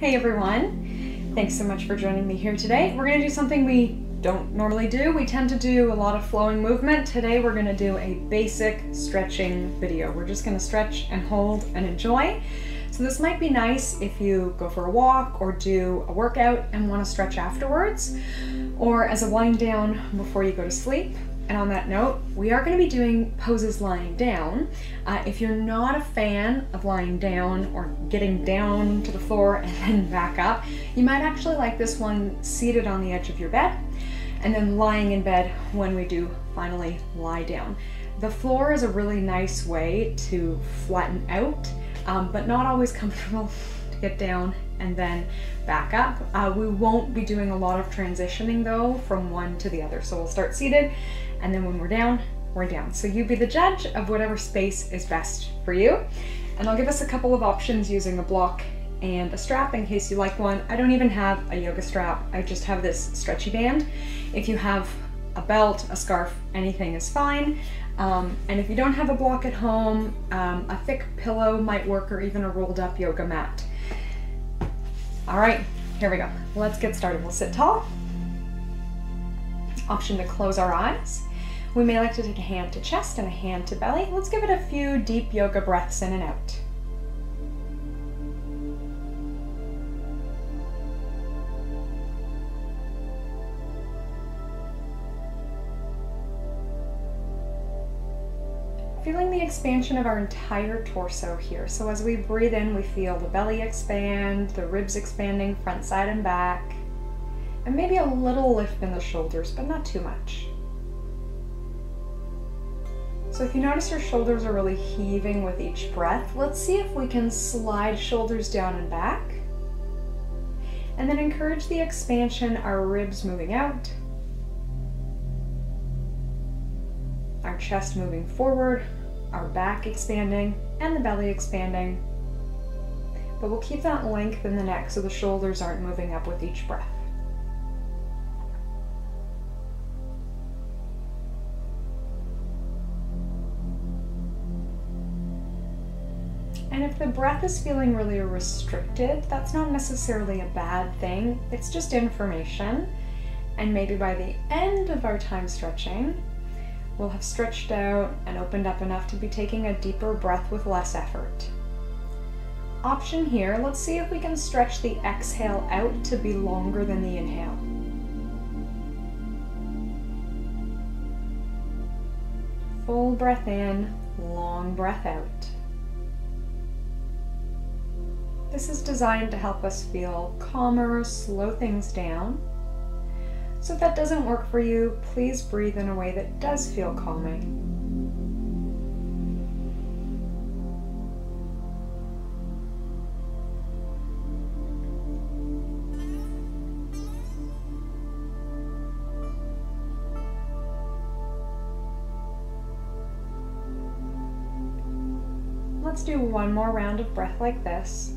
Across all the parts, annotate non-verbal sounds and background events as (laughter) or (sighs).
Hey everyone, thanks so much for joining me here today. We're gonna do something we don't normally do. We tend to do a lot of flowing movement. Today we're gonna do a basic stretching video. We're just gonna stretch and hold and enjoy. So this might be nice if you go for a walk or do a workout and wanna stretch afterwards, or as a wind down before you go to sleep. And on that note, we are going to be doing poses lying down. Uh, if you're not a fan of lying down or getting down to the floor and then back up, you might actually like this one seated on the edge of your bed and then lying in bed when we do finally lie down. The floor is a really nice way to flatten out, um, but not always (laughs) comfortable to get down and then back up. Uh, we won't be doing a lot of transitioning though from one to the other. So we'll start seated and then when we're down, we're down. So you be the judge of whatever space is best for you. And I'll give us a couple of options using a block and a strap in case you like one. I don't even have a yoga strap. I just have this stretchy band. If you have a belt, a scarf, anything is fine. Um, and if you don't have a block at home, um, a thick pillow might work or even a rolled up yoga mat. All right, here we go. Let's get started. We'll sit tall. Option to close our eyes. We may like to take a hand to chest and a hand to belly. Let's give it a few deep yoga breaths in and out. Feeling the expansion of our entire torso here. So as we breathe in, we feel the belly expand, the ribs expanding front, side, and back, and maybe a little lift in the shoulders, but not too much. So if you notice your shoulders are really heaving with each breath, let's see if we can slide shoulders down and back. And then encourage the expansion, our ribs moving out, our chest moving forward, our back expanding, and the belly expanding. But we'll keep that length in the neck so the shoulders aren't moving up with each breath. The breath is feeling really restricted, that's not necessarily a bad thing. It's just information. And maybe by the end of our time stretching, we'll have stretched out and opened up enough to be taking a deeper breath with less effort. Option here, let's see if we can stretch the exhale out to be longer than the inhale. Full breath in, long breath out. This is designed to help us feel calmer, slow things down. So if that doesn't work for you, please breathe in a way that does feel calming. Let's do one more round of breath like this.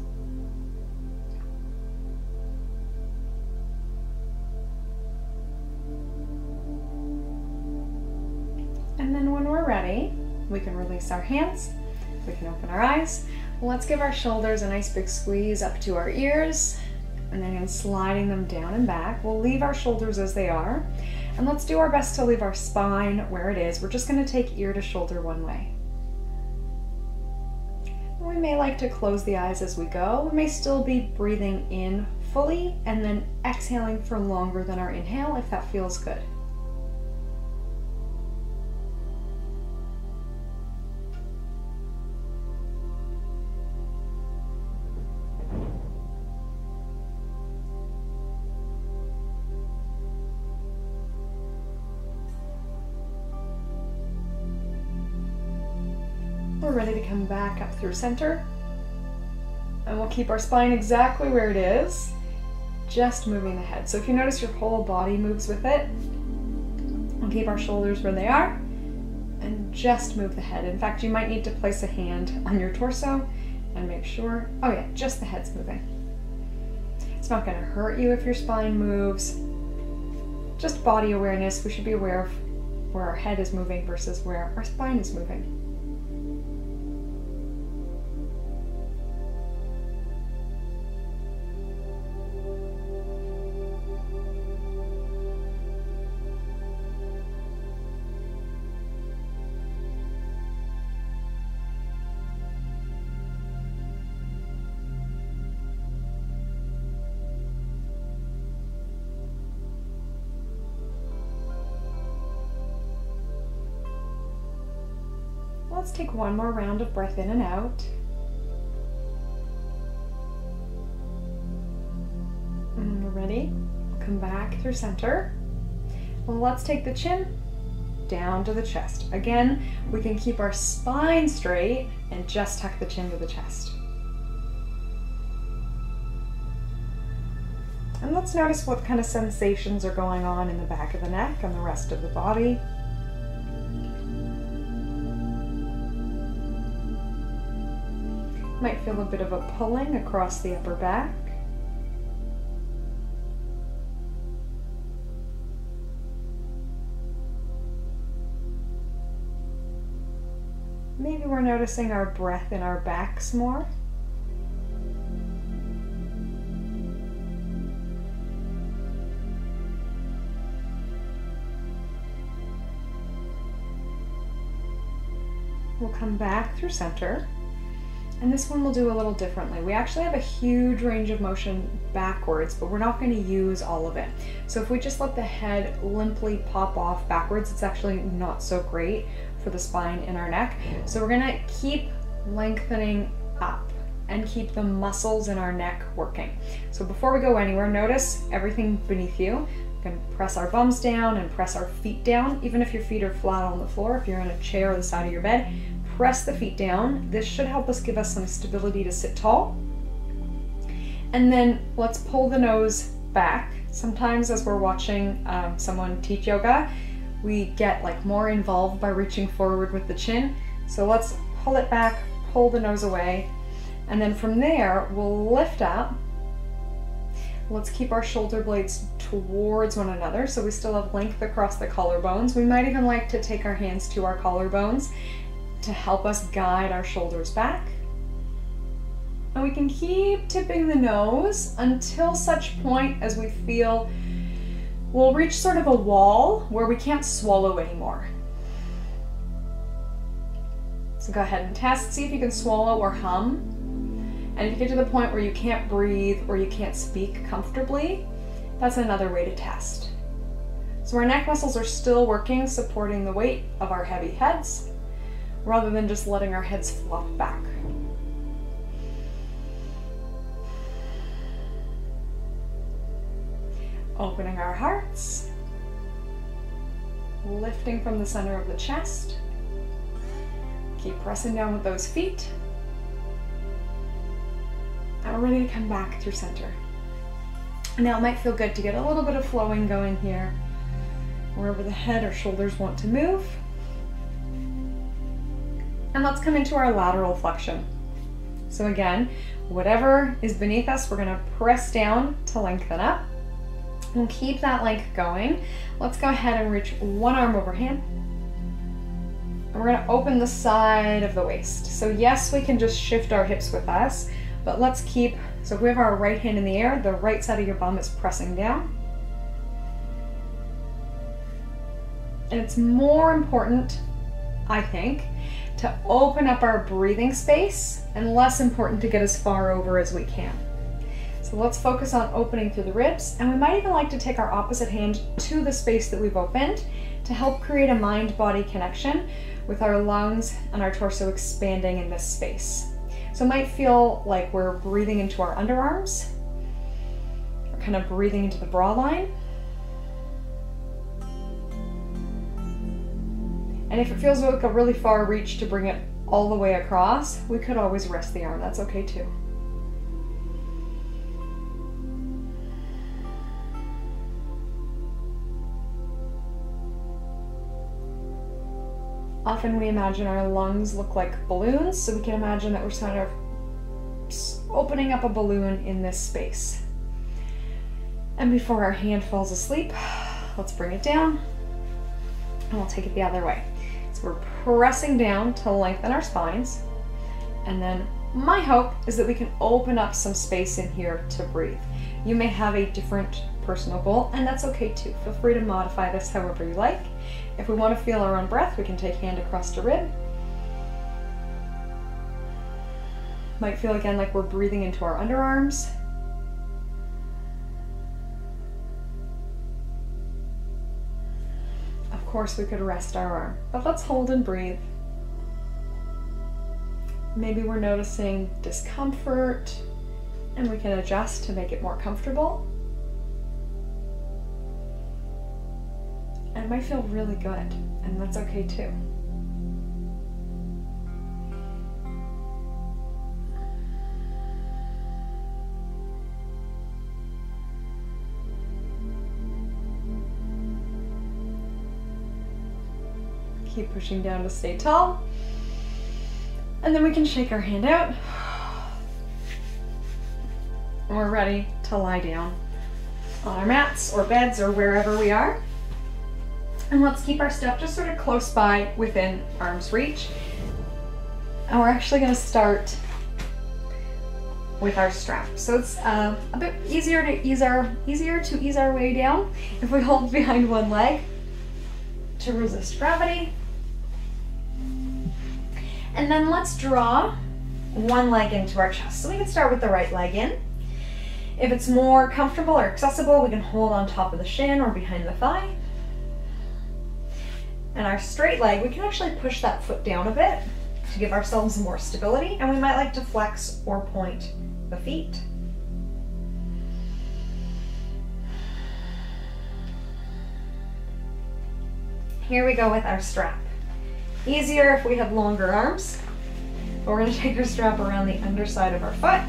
Can release our hands, we can open our eyes. Let's give our shoulders a nice big squeeze up to our ears, and then in sliding them down and back, we'll leave our shoulders as they are. And let's do our best to leave our spine where it is. We're just gonna take ear to shoulder one way. We may like to close the eyes as we go. We may still be breathing in fully and then exhaling for longer than our inhale if that feels good. Through center. And we'll keep our spine exactly where it is, just moving the head. So if you notice your whole body moves with it, we'll keep our shoulders where they are and just move the head. In fact, you might need to place a hand on your torso and make sure, oh yeah, just the head's moving. It's not gonna hurt you if your spine moves. Just body awareness, we should be aware of where our head is moving versus where our spine is moving. Take one more round of breath in and out. And we're ready, come back through center. Let's take the chin down to the chest. Again, we can keep our spine straight and just tuck the chin to the chest. And let's notice what kind of sensations are going on in the back of the neck and the rest of the body. Might feel a bit of a pulling across the upper back. Maybe we're noticing our breath in our backs more. We'll come back through center. And this one we'll do a little differently. We actually have a huge range of motion backwards, but we're not going to use all of it. So if we just let the head limply pop off backwards, it's actually not so great for the spine in our neck. So we're gonna keep lengthening up and keep the muscles in our neck working. So before we go anywhere, notice everything beneath you. We can press our bums down and press our feet down, even if your feet are flat on the floor, if you're in a chair or the side of your bed, press the feet down. This should help us give us some stability to sit tall. And then let's pull the nose back. Sometimes as we're watching um, someone teach yoga, we get like more involved by reaching forward with the chin. So let's pull it back, pull the nose away, and then from there, we'll lift up. Let's keep our shoulder blades towards one another so we still have length across the collarbones. We might even like to take our hands to our collarbones to help us guide our shoulders back. And we can keep tipping the nose until such point as we feel we'll reach sort of a wall where we can't swallow anymore. So go ahead and test, see if you can swallow or hum. And if you get to the point where you can't breathe or you can't speak comfortably, that's another way to test. So our neck muscles are still working, supporting the weight of our heavy heads, rather than just letting our heads flop back. Opening our hearts, lifting from the center of the chest. Keep pressing down with those feet. And we're ready to come back through center. Now it might feel good to get a little bit of flowing going here, wherever the head or shoulders want to move. And let's come into our lateral flexion. So again, whatever is beneath us, we're gonna press down to lengthen up. We'll keep that length going. Let's go ahead and reach one arm overhand. And we're gonna open the side of the waist. So yes, we can just shift our hips with us, but let's keep, so if we have our right hand in the air, the right side of your bum is pressing down. And it's more important, I think, to open up our breathing space and less important to get as far over as we can. So let's focus on opening through the ribs, and we might even like to take our opposite hand to the space that we've opened to help create a mind-body connection with our lungs and our torso expanding in this space. So it might feel like we're breathing into our underarms, or kind of breathing into the bra line. And if it feels like a really far reach to bring it all the way across, we could always rest the arm. That's okay too. Often we imagine our lungs look like balloons, so we can imagine that we're kind of opening up a balloon in this space. And before our hand falls asleep, let's bring it down and we'll take it the other way. We're pressing down to lengthen our spines. And then my hope is that we can open up some space in here to breathe. You may have a different personal goal, and that's okay too. Feel free to modify this however you like. If we want to feel our own breath, we can take hand across the rib. Might feel again like we're breathing into our underarms. Course, we could rest our arm, but let's hold and breathe. maybe we're noticing discomfort and we can adjust to make it more comfortable. And it might feel really good, and that's okay too. Pushing down to stay tall. And then we can shake our hand out. And we're ready to lie down on our mats or beds or wherever we are. And let's keep our stuff just sort of close by within arm's reach. And we're actually gonna start with our strap. So it's uh, a bit easier to ease our easier to ease our way down if we hold behind one leg to resist gravity. And then let's draw one leg into our chest. So we can start with the right leg in. If it's more comfortable or accessible, we can hold on top of the shin or behind the thigh. And our straight leg, we can actually push that foot down a bit to give ourselves more stability. And we might like to flex or point the feet. Here we go with our strap. Easier if we have longer arms. We're going (laughs) to take our strap around the underside of our foot.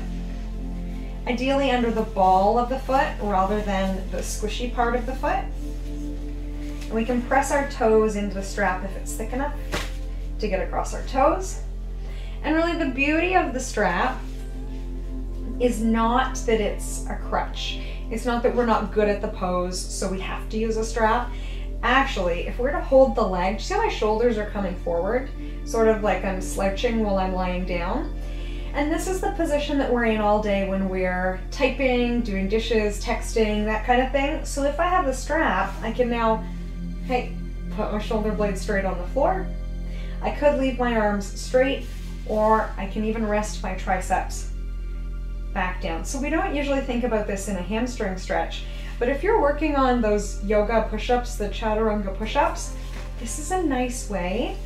Ideally under the ball of the foot rather than the squishy part of the foot. And we can press our toes into the strap if it's thick enough to get across our toes. And really the beauty of the strap is not that it's a crutch. It's not that we're not good at the pose, so we have to use a strap. Actually, if we're to hold the leg, see how my shoulders are coming forward? Sort of like I'm slouching while I'm lying down. And this is the position that we're in all day when we're typing, doing dishes, texting, that kind of thing. So if I have the strap, I can now, hey, put my shoulder blade straight on the floor. I could leave my arms straight, or I can even rest my triceps back down. So we don't usually think about this in a hamstring stretch, but if you're working on those yoga push-ups, the chaturanga push-ups, this is a nice way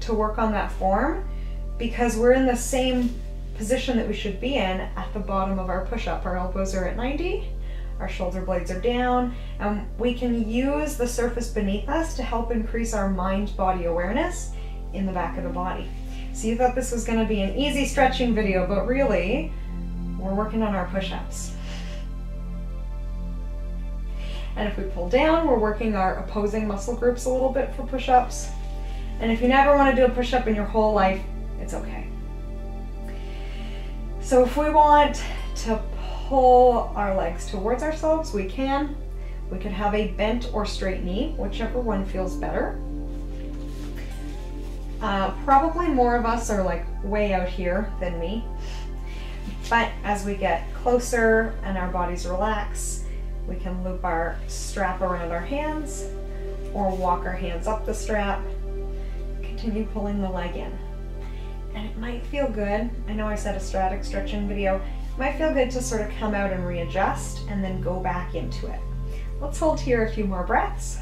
to work on that form because we're in the same position that we should be in at the bottom of our push-up. Our elbows are at 90, our shoulder blades are down, and we can use the surface beneath us to help increase our mind-body awareness in the back of the body. So you thought this was gonna be an easy stretching video, but really, we're working on our push-ups. And if we pull down, we're working our opposing muscle groups a little bit for push-ups. And if you never want to do a push-up in your whole life, it's okay. So if we want to pull our legs towards ourselves, we can. We could have a bent or straight knee, whichever one feels better. Uh, probably more of us are like way out here than me. But as we get closer and our bodies relax, we can loop our strap around our hands or walk our hands up the strap. Continue pulling the leg in. And it might feel good, I know I said a static stretching video, it might feel good to sort of come out and readjust and then go back into it. Let's hold here a few more breaths.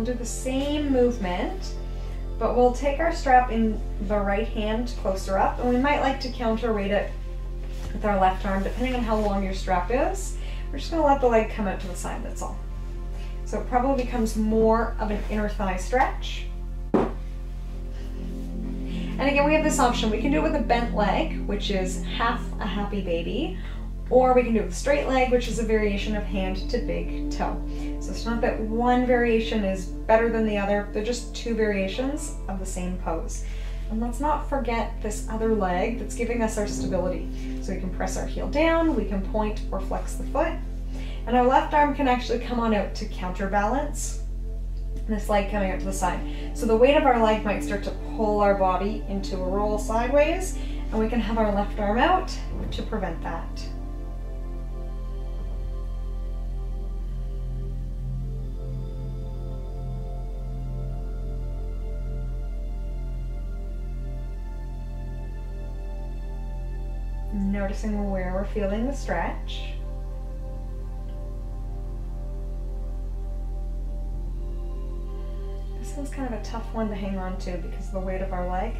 We'll do the same movement, but we'll take our strap in the right hand closer up, and we might like to counterweight it with our left arm, depending on how long your strap is. We're just gonna let the leg come out to the side, that's all. So it probably becomes more of an inner thigh stretch. And again, we have this option. We can do it with a bent leg, which is half a happy baby, or we can do with straight leg, which is a variation of hand to big toe. So it's not that one variation is better than the other, they're just two variations of the same pose. And let's not forget this other leg that's giving us our stability. So we can press our heel down, we can point or flex the foot, and our left arm can actually come on out to counterbalance this leg coming out to the side. So the weight of our leg might start to pull our body into a roll sideways, and we can have our left arm out to prevent that. Noticing where we're feeling the stretch. This one's kind of a tough one to hang on to because of the weight of our leg.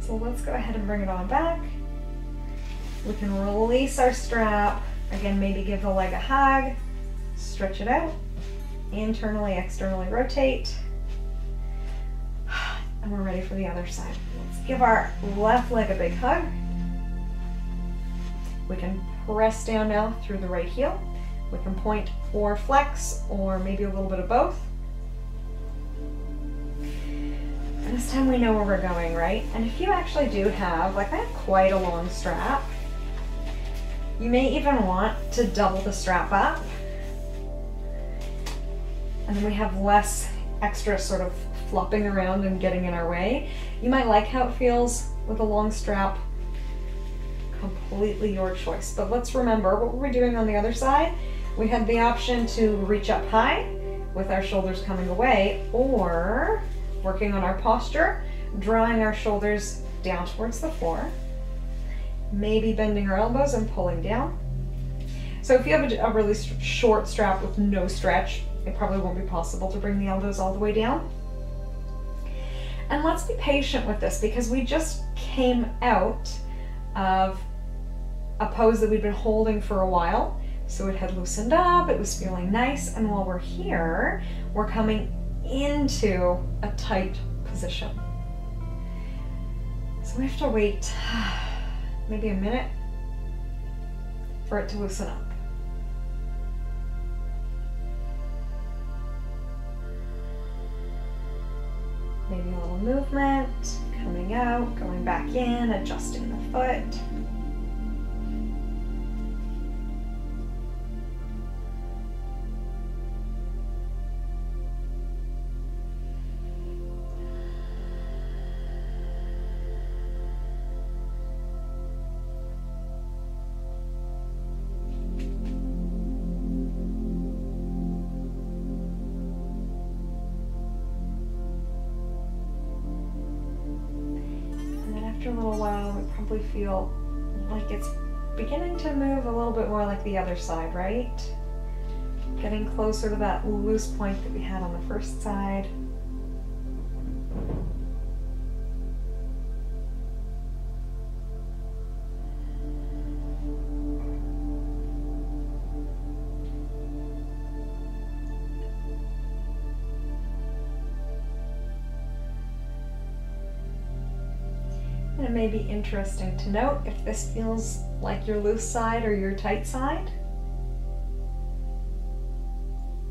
So let's go ahead and bring it on back. We can release our strap. Again, maybe give the leg a hug, stretch it out, internally, externally rotate. (sighs) And we're ready for the other side. Let's give our left leg a big hug. We can press down now through the right heel. We can point or flex or maybe a little bit of both. And this time we know where we're going, right? And if you actually do have, like I have quite a long strap, you may even want to double the strap up. And then we have less extra sort of flopping around and getting in our way. You might like how it feels with a long strap. Completely your choice. But let's remember what were we doing on the other side? We had the option to reach up high with our shoulders coming away or working on our posture, drawing our shoulders down towards the floor, maybe bending our elbows and pulling down. So if you have a, a really short strap with no stretch, it probably won't be possible to bring the elbows all the way down. And let's be patient with this because we just came out of a pose that we'd been holding for a while. So it had loosened up, it was feeling nice, and while we're here, we're coming into a tight position. So we have to wait (sighs) maybe a minute for it to loosen up. Maybe a little movement, coming out, going back in, adjusting the foot. Little while, we probably feel like it's beginning to move a little bit more like the other side, right? Getting closer to that loose point that we had on the first side. May be interesting to note if this feels like your loose side or your tight side.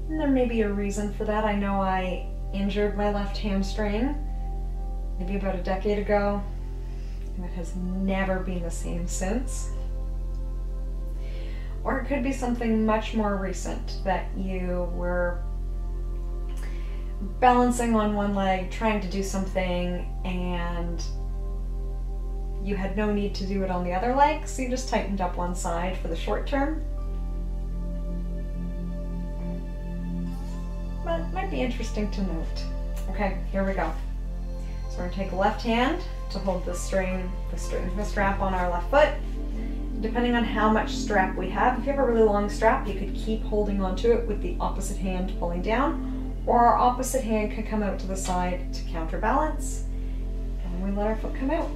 And there may be a reason for that. I know I injured my left hamstring maybe about a decade ago, and it has never been the same since. Or it could be something much more recent that you were balancing on one leg, trying to do something, and you had no need to do it on the other leg, so you just tightened up one side for the short term. But might be interesting to note. Okay, here we go. So we're gonna take left hand to hold the string, the string, the strap on our left foot. Depending on how much strap we have, if you have a really long strap, you could keep holding onto it with the opposite hand pulling down, or our opposite hand could come out to the side to counterbalance, and we let our foot come out.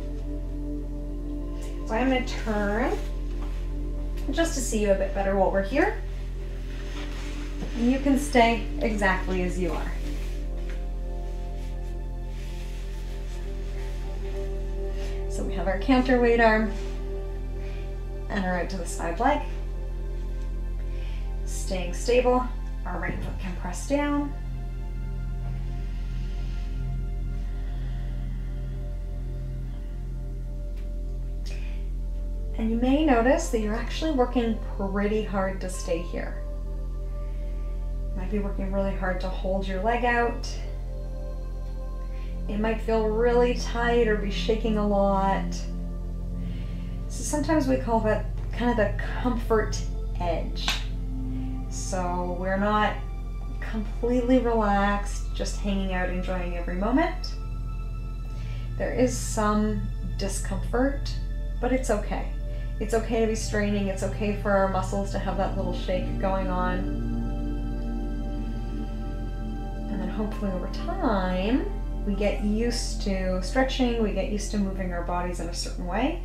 So I'm going to turn just to see you a bit better while we're here. And you can stay exactly as you are. So we have our counterweight arm and our out to the side leg. Staying stable, our right foot can press down. And you may notice that you're actually working pretty hard to stay here. You might might be working really hard to hold your leg out. It might feel really tight or be shaking a lot. So sometimes we call that kind of the comfort edge. So we're not completely relaxed, just hanging out, enjoying every moment. There is some discomfort, but it's okay. It's okay to be straining, it's okay for our muscles to have that little shake going on. And then hopefully over time, we get used to stretching, we get used to moving our bodies in a certain way.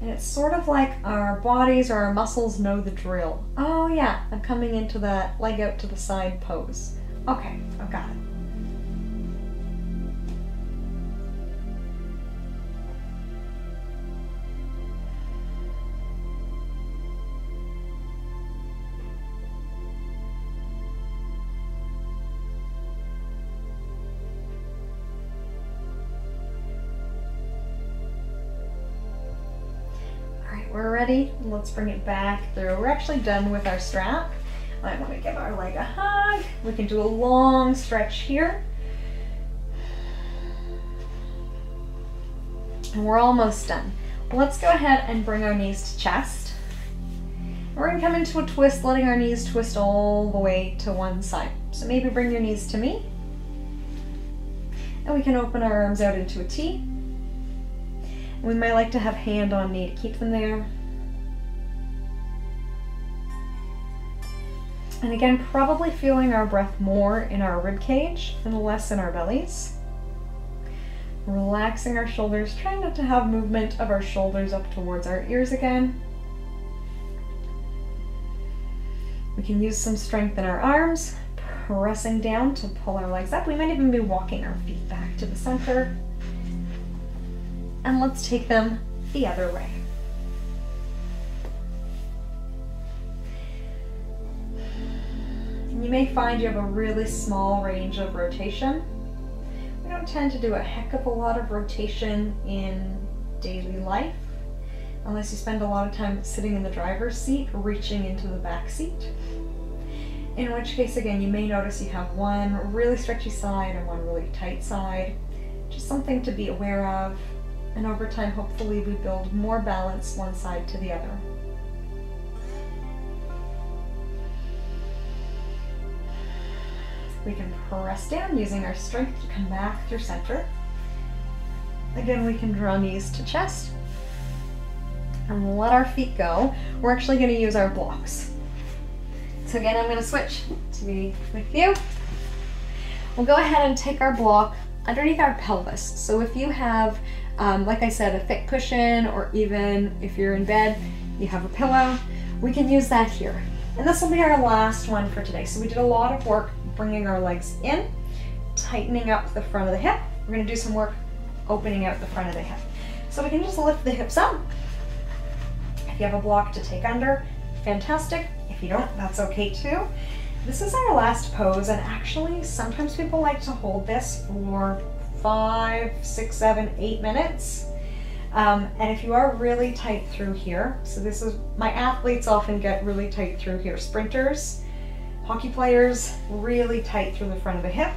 And it's sort of like our bodies or our muscles know the drill. Oh yeah, I'm coming into that leg out to the side pose. Okay, I've got it. Let's bring it back through. We're actually done with our strap. I want to give our leg a hug. We can do a long stretch here. And we're almost done. Let's go ahead and bring our knees to chest. We're gonna come into a twist, letting our knees twist all the way to one side. So maybe bring your knees to me. And we can open our arms out into a T. We might like to have hand on knee to keep them there. And again, probably feeling our breath more in our rib cage and less in our bellies. Relaxing our shoulders, trying not to have movement of our shoulders up towards our ears again. We can use some strength in our arms, pressing down to pull our legs up. We might even be walking our feet back to the center and let's take them the other way. You may find you have a really small range of rotation. We don't tend to do a heck of a lot of rotation in daily life unless you spend a lot of time sitting in the driver's seat reaching into the back seat. In which case, again, you may notice you have one really stretchy side and one really tight side. Just something to be aware of and over time hopefully we build more balance one side to the other. We can press down using our strength to come back through center. Again, we can draw knees to chest and let our feet go. We're actually going to use our blocks. So again, I'm going to switch to be with you. We'll go ahead and take our block underneath our pelvis. So if you have um, like I said, a thick cushion, or even if you're in bed, you have a pillow, we can use that here. And this will be our last one for today. So we did a lot of work bringing our legs in, tightening up the front of the hip. We're gonna do some work opening out the front of the hip. So we can just lift the hips up. If you have a block to take under, fantastic. If you don't, that's okay too. This is our last pose, and actually, sometimes people like to hold this for five, six, seven, eight minutes. Um, and if you are really tight through here, so this is, my athletes often get really tight through here. Sprinters, hockey players, really tight through the front of the hip.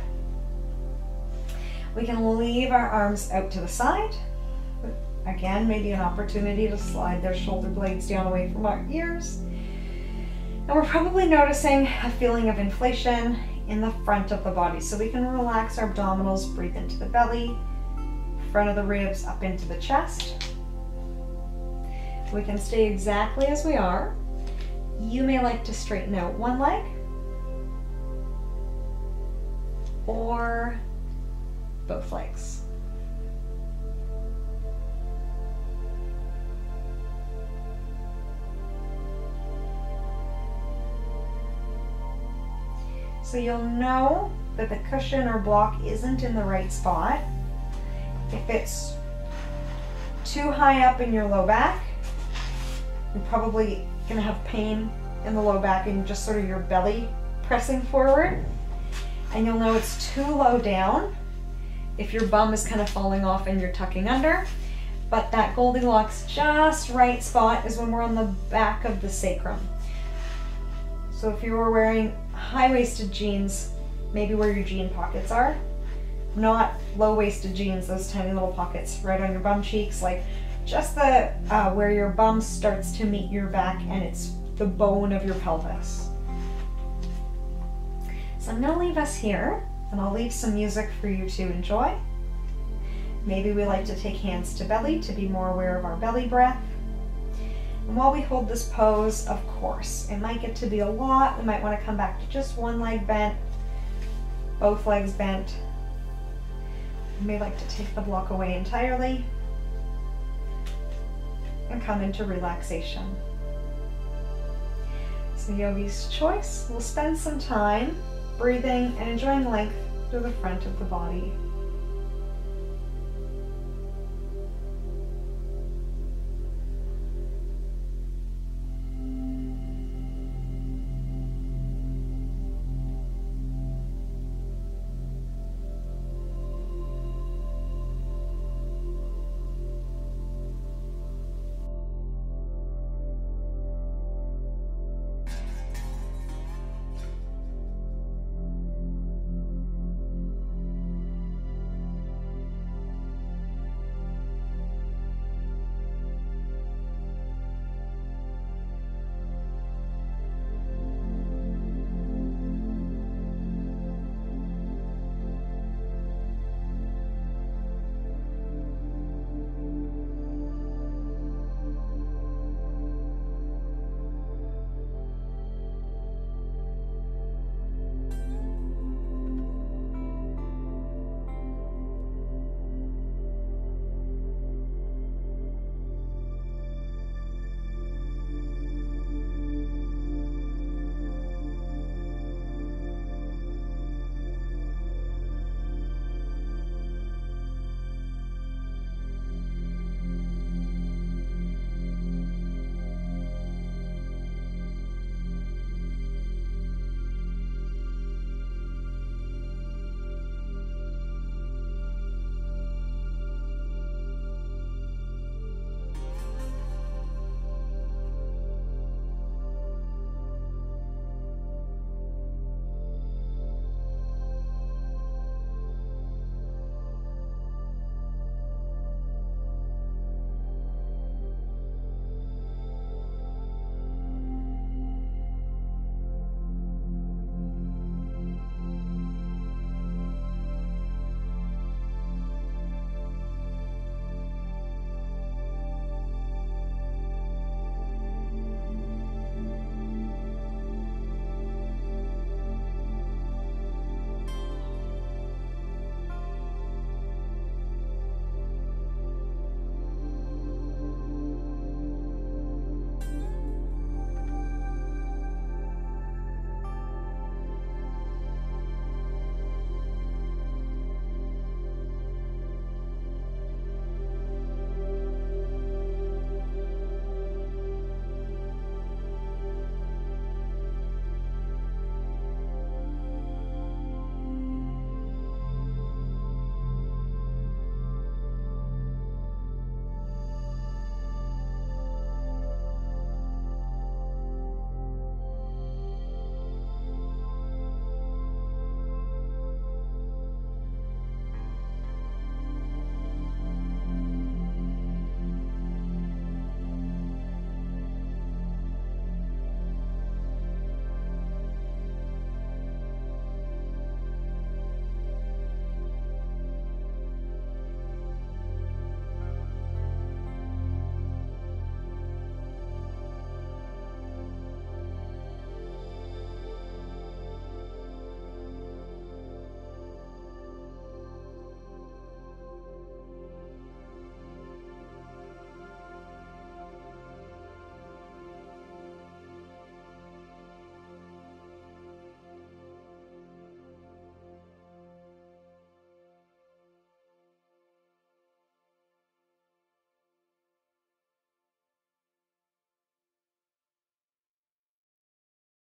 We can leave our arms out to the side. Again, maybe an opportunity to slide their shoulder blades down away from our ears. And we're probably noticing a feeling of inflation in the front of the body. So we can relax our abdominals, breathe into the belly, front of the ribs up into the chest. We can stay exactly as we are. You may like to straighten out one leg or both legs. So you'll know that the cushion or block isn't in the right spot. If it's too high up in your low back, you're probably gonna have pain in the low back and just sort of your belly pressing forward. And you'll know it's too low down if your bum is kind of falling off and you're tucking under. But that Goldilocks just right spot is when we're on the back of the sacrum. So if you were wearing high-waisted jeans, maybe where your jean pockets are, not low-waisted jeans, those tiny little pockets right on your bum cheeks, like just the uh, where your bum starts to meet your back and it's the bone of your pelvis. So I'm gonna leave us here and I'll leave some music for you to enjoy. Maybe we like to take hands to belly to be more aware of our belly breath. And while we hold this pose, of course, it might get to be a lot. We might want to come back to just one leg bent, both legs bent. We may like to take the block away entirely and come into relaxation. So yogi's choice, we'll spend some time breathing and enjoying length through the front of the body.